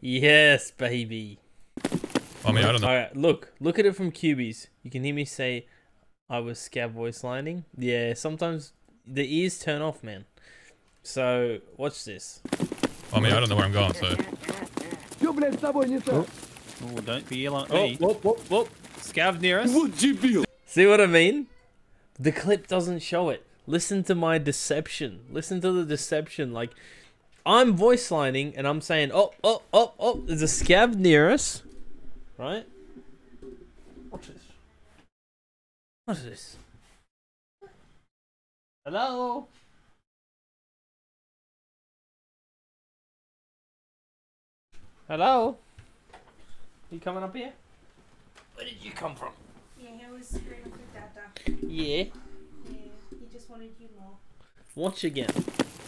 Yes, baby. I mean, I don't know. All right, look, look at it from Cubey's. You can hear me say, "I was scav voice lining." Yeah, sometimes the ears turn off, man. So watch this. I mean, I don't know where I'm going, so. Oh, oh don't be like oh, me. Whoop, whoop, whoop. Scav near us. Would you feel? See what I mean? The clip doesn't show it. Listen to my deception. Listen to the deception. Like, I'm voice lining and I'm saying, oh, oh, oh, oh, there's a scav near us, right? What's this? What's this? Hello? Hello? You coming up here? Where did you come from? Yeah, he was screaming for Dada. Yeah. Yeah, he just wanted you more. Watch again.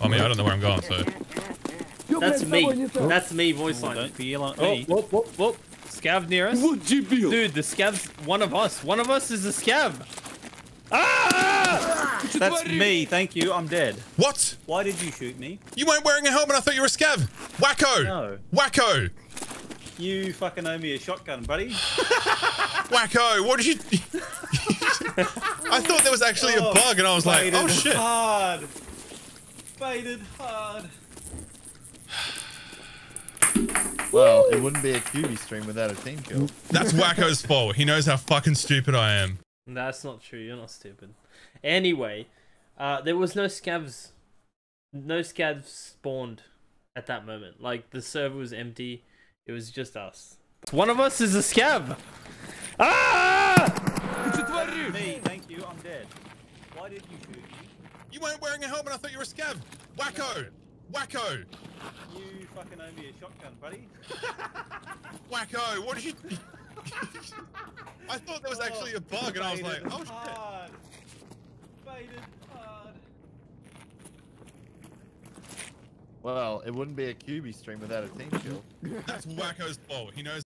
I mean, I don't know where I'm going, so. That's me. That's me voice line. Don't be like oh, me. Whoop, whoop, whoop. Scav near us. Would you? Dude, the scav's one of us. One of us is a scav. Ah! That's me. Thank you. I'm dead. What? Why did you shoot me? You weren't wearing a helmet. I thought you were a scav. Wacko. No. Wacko. You fucking owe me a shotgun, buddy. Wacko, what did you... I thought there was actually oh, a bug, and I was like, oh, shit. hard. Baited hard. Well, it wouldn't be a Cubey stream without a team kill. That's Wacko's fault. He knows how fucking stupid I am. That's not true. You're not stupid. Anyway, uh, there was no scavs. No scavs spawned at that moment. Like the server was empty. It was just us. One of us is a scav. Ah! Me. Thank you. I'm dead. Why did you shoot me? You weren't wearing a helmet. I thought you were a scav. Wacko. Wacko. You fucking owe me a shotgun, buddy. Wacko. What did you? I thought there was actually a bug, and I was like, oh shit. hard. Baited hard. Well, it wouldn't be a Cubey stream without a team kill. That's Wacko's fault. He knows.